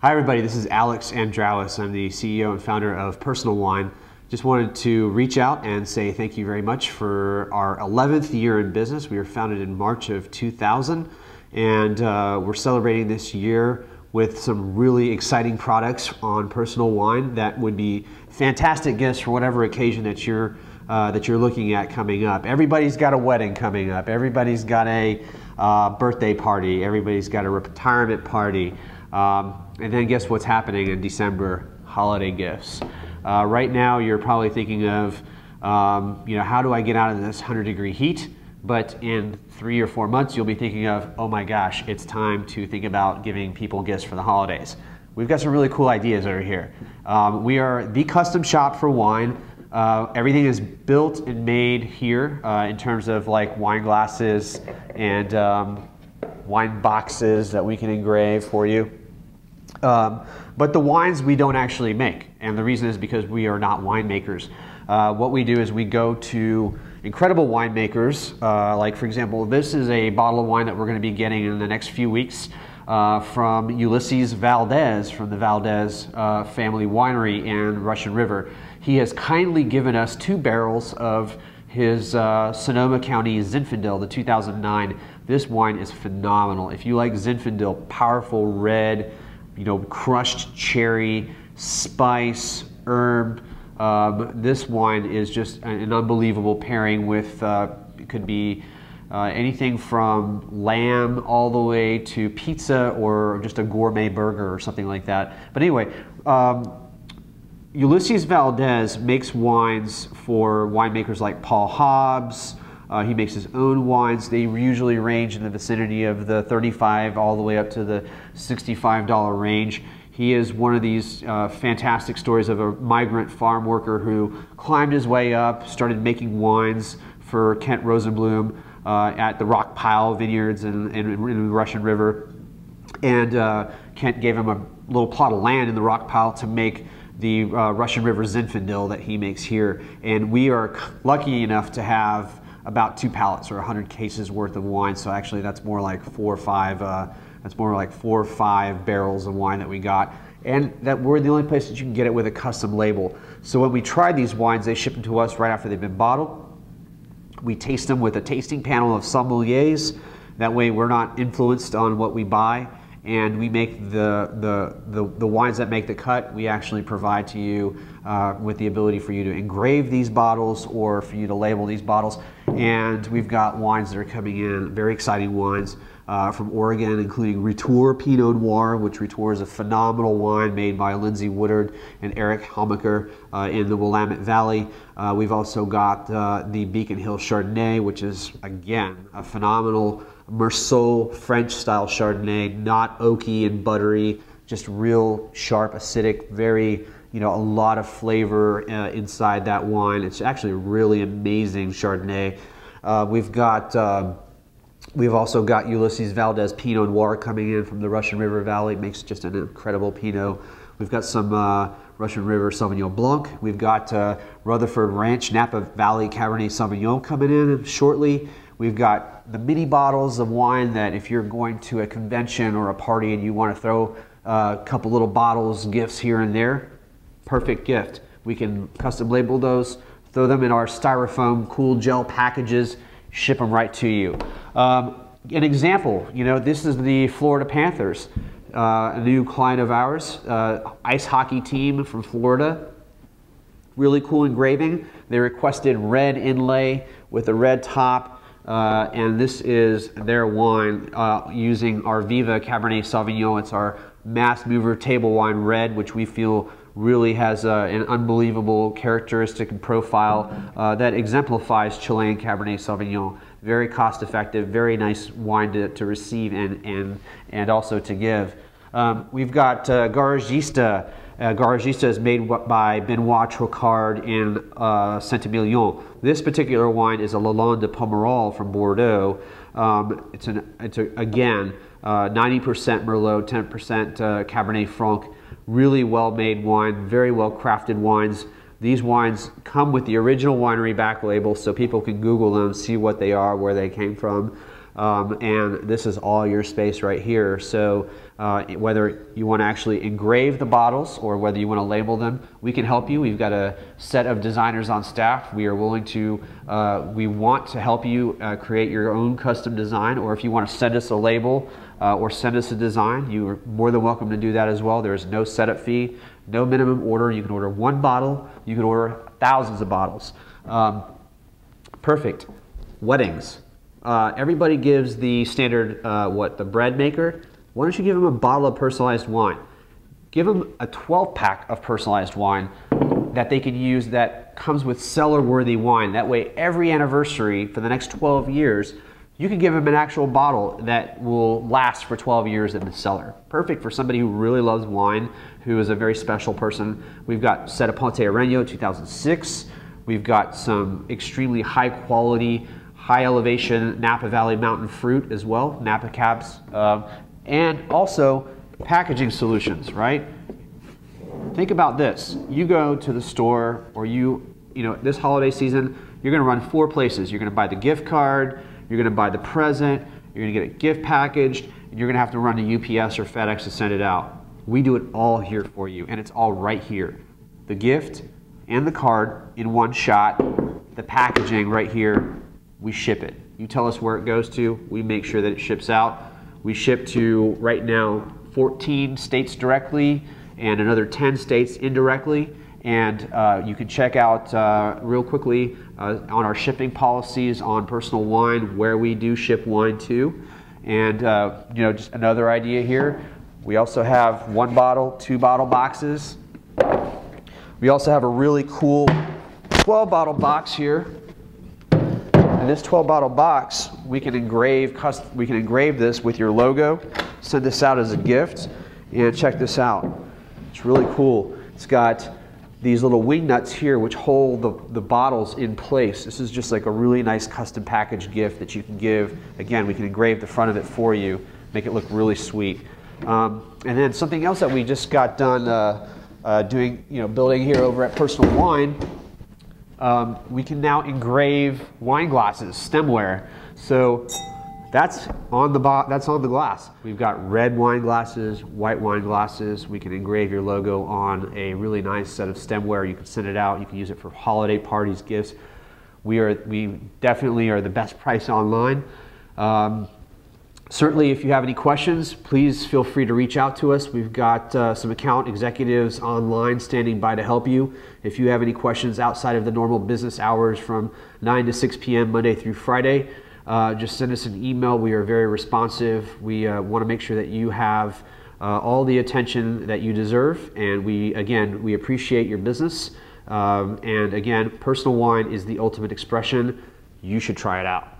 Hi, everybody. This is Alex Andrawes. I'm the CEO and founder of Personal Wine. Just wanted to reach out and say thank you very much for our 11th year in business. We were founded in March of 2000, and uh, we're celebrating this year with some really exciting products on personal wine that would be fantastic gifts for whatever occasion that you're uh, that you're looking at coming up. Everybody's got a wedding coming up. Everybody's got a uh, birthday party. Everybody's got a retirement party. Um, and then guess what's happening in December? Holiday gifts. Uh, right now, you're probably thinking of, um, you know, how do I get out of this 100 degree heat? But in three or four months, you'll be thinking of, oh my gosh, it's time to think about giving people gifts for the holidays. We've got some really cool ideas over here. Um, we are the custom shop for wine. Uh, everything is built and made here uh, in terms of like wine glasses and um, wine boxes that we can engrave for you. Um, but the wines we don't actually make, and the reason is because we are not winemakers. Uh, what we do is we go to incredible winemakers, uh, like for example, this is a bottle of wine that we're going to be getting in the next few weeks uh, from Ulysses Valdez from the Valdez uh, family winery in Russian River. He has kindly given us two barrels of his uh, Sonoma County Zinfandel, the 2009. This wine is phenomenal. If you like Zinfandel, powerful red, you know, crushed cherry, spice, herb. Um, this wine is just an unbelievable pairing with, uh, it could be uh, anything from lamb all the way to pizza or just a gourmet burger or something like that. But anyway, um, Ulysses Valdez makes wines for winemakers like Paul Hobbs, uh, he makes his own wines. They usually range in the vicinity of the 35 all the way up to the $65 range. He is one of these uh, fantastic stories of a migrant farm worker who climbed his way up, started making wines for Kent Rosenblum uh, at the Rock Pile Vineyards in, in, in the Russian River. And uh, Kent gave him a little plot of land in the Rock Pile to make the uh, Russian River Zinfandel that he makes here. And we are lucky enough to have about two pallets or 100 cases worth of wine. So actually that's more like four or five, uh, that's more like four or five barrels of wine that we got. And that we're the only place that you can get it with a custom label. So when we try these wines, they ship them to us right after they've been bottled. We taste them with a tasting panel of sommeliers. That way we're not influenced on what we buy and we make the, the, the, the, wines that make the cut, we actually provide to you uh, with the ability for you to engrave these bottles or for you to label these bottles. And we've got wines that are coming in, very exciting wines uh, from Oregon, including Retour Pinot Noir, which Retour is a phenomenal wine made by Lindsay Woodard and Eric Hamacher uh, in the Willamette Valley. Uh, we've also got uh, the Beacon Hill Chardonnay, which is, again, a phenomenal Meursault French style Chardonnay, not oaky and buttery, just real sharp, acidic, very, you know, a lot of flavor uh, inside that wine. It's actually really amazing Chardonnay. Uh, we've got, we've also got Ulysses Valdez Pinot Noir coming in from the Russian River Valley, makes just an incredible Pinot. We've got some uh, Russian River Sauvignon Blanc. We've got uh, Rutherford Ranch Napa Valley Cabernet Sauvignon coming in shortly. We've got the mini bottles of wine that if you're going to a convention or a party and you want to throw a couple little bottles, gifts here and there, perfect gift. We can custom label those, throw them in our styrofoam cool gel packages, ship them right to you. Um, an example, you know, this is the Florida Panthers, uh, a new client of ours, uh, ice hockey team from Florida. Really cool engraving. They requested red inlay with a red top uh, and this is their wine uh, using our Viva Cabernet Sauvignon. It's our mass mover table wine red, which we feel really has uh, an unbelievable characteristic and profile uh, that exemplifies Chilean Cabernet Sauvignon. Very cost effective, very nice wine to, to receive and, and, and also to give. Um, we've got uh, Garagista. Uh, Garagista is made by Benoit Trocard in uh, Saint-Emilion. This particular wine is a Lalande de Pomerol from Bordeaux. Um, it's, an, it's a, again, 90% uh, Merlot, 10% uh, Cabernet Franc. Really well made wine, very well crafted wines. These wines come with the original winery back label so people can Google them, see what they are, where they came from. Um, and this is all your space right here. So uh, whether you want to actually engrave the bottles or whether you want to label them, we can help you. We've got a set of designers on staff. We are willing to, uh, we want to help you uh, create your own custom design or if you want to send us a label uh, or send us a design, you are more than welcome to do that as well. There is no setup fee, no minimum order. You can order one bottle, you can order thousands of bottles. Um, perfect. Weddings. Uh, everybody gives the standard, uh, what, the bread maker. Why don't you give them a bottle of personalized wine? Give them a 12 pack of personalized wine that they can use that comes with cellar worthy wine. That way, every anniversary for the next 12 years, you can give them an actual bottle that will last for 12 years in the cellar. Perfect for somebody who really loves wine, who is a very special person. We've got Sette Ponti Oreno 2006. We've got some extremely high quality, high elevation Napa Valley mountain fruit as well, Napa cabs, uh, and also packaging solutions, right? Think about this. You go to the store or you, you know, this holiday season, you're gonna run four places. You're gonna buy the gift card, you're going to buy the present, you're to get it gift packaged, and you're going to have to run to UPS or FedEx to send it out. We do it all here for you, and it's all right here. The gift and the card in one shot, the packaging right here, we ship it. You tell us where it goes to, we make sure that it ships out. We ship to right now 14 states directly and another 10 states indirectly. And uh, you can check out uh, real quickly uh, on our shipping policies on personal wine where we do ship wine to. And uh, you know, just another idea here. We also have one bottle, two bottle boxes. We also have a really cool 12 bottle box here. This 12 bottle box, we can engrave we can engrave this with your logo, send this out as a gift, and check this out. It's really cool. It's got these little wing nuts here which hold the, the bottles in place. This is just like a really nice custom package gift that you can give. Again, we can engrave the front of it for you, make it look really sweet. Um, and then something else that we just got done uh, uh, doing, you know, building here over at Personal Wine, um, we can now engrave wine glasses, stemware. So that's on the that's on the glass. We've got red wine glasses, white wine glasses. We can engrave your logo on a really nice set of stemware. You can send it out. You can use it for holiday parties, gifts. We are we definitely are the best price online. Um, certainly, if you have any questions, please feel free to reach out to us. We've got uh, some account executives online standing by to help you. If you have any questions outside of the normal business hours from 9 to 6 p.m. Monday through Friday uh, just send us an email. We are very responsive. We uh, want to make sure that you have uh, all the attention that you deserve. And we, again, we appreciate your business. Um, and again, personal wine is the ultimate expression. You should try it out.